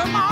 tomorrow.